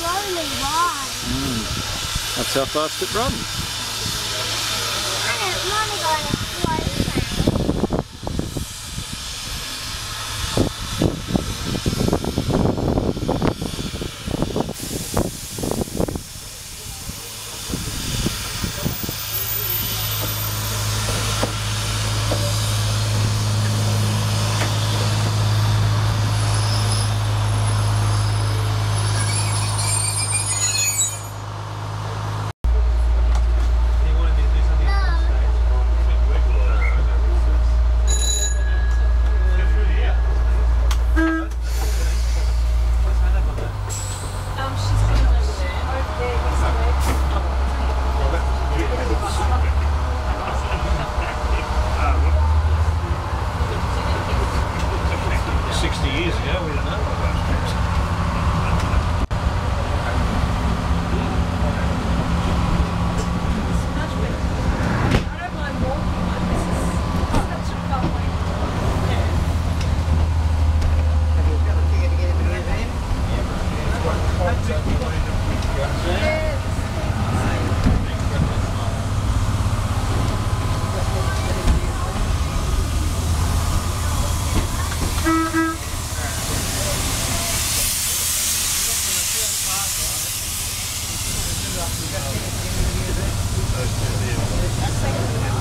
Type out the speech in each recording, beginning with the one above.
slowly. Mm. That's how fast it runs. That's like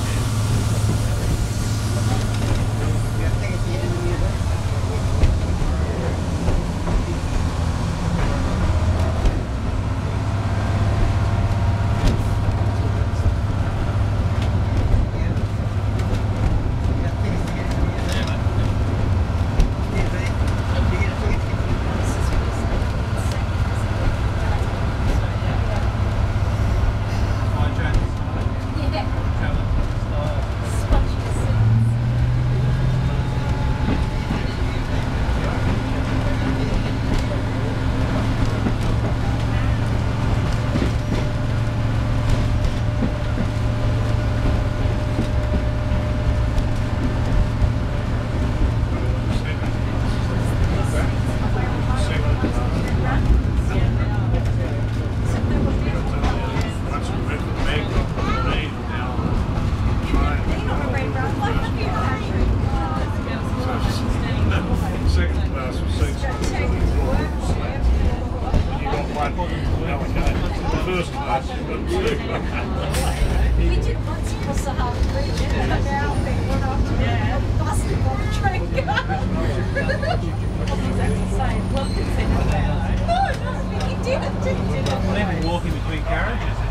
we did once cross the half bridge and we went off the same. Well, it's didn't. He didn't. Well, they were walking between carriages.